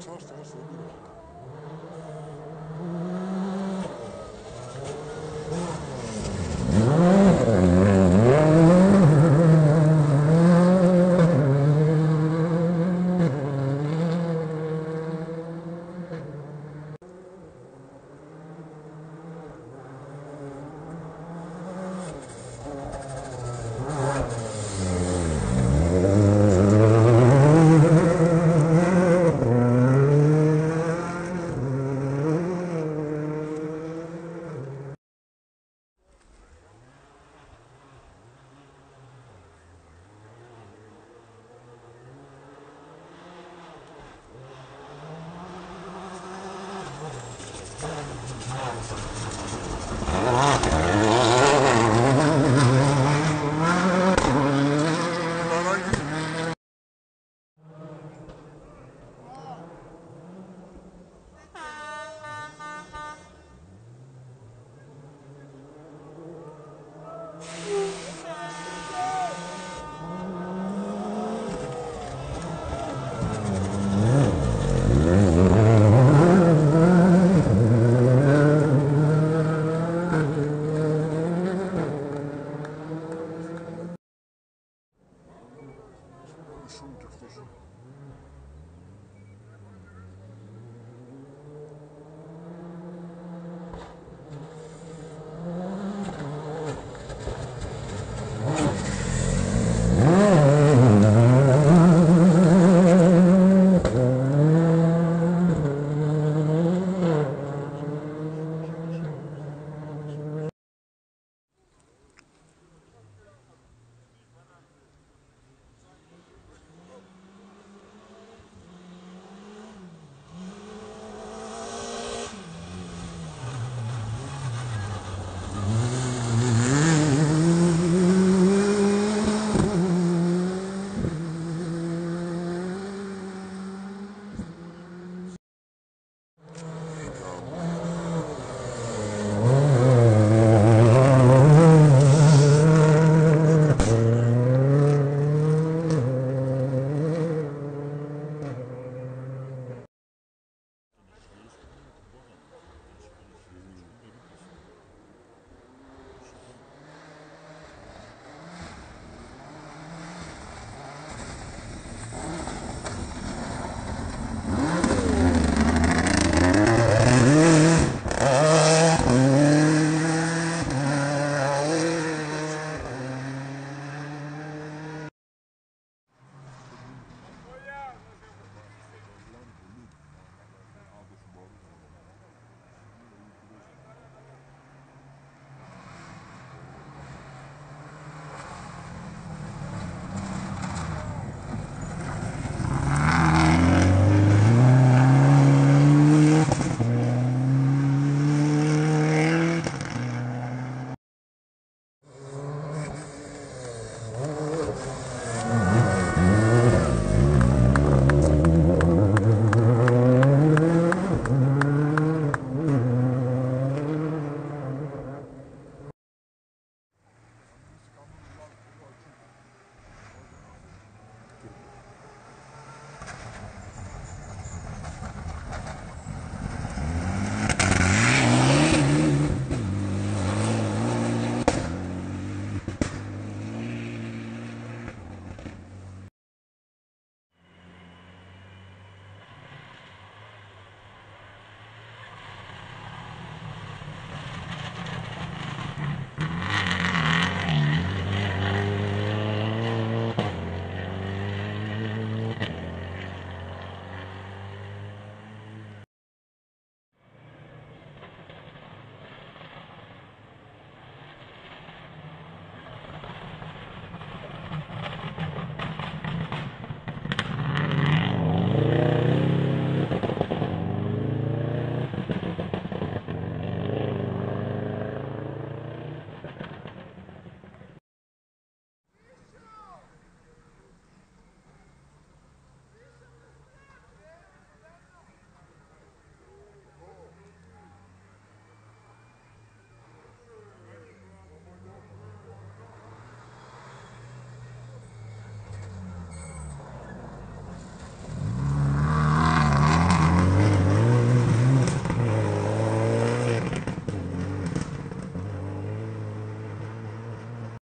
Chao, estamos. Yeah.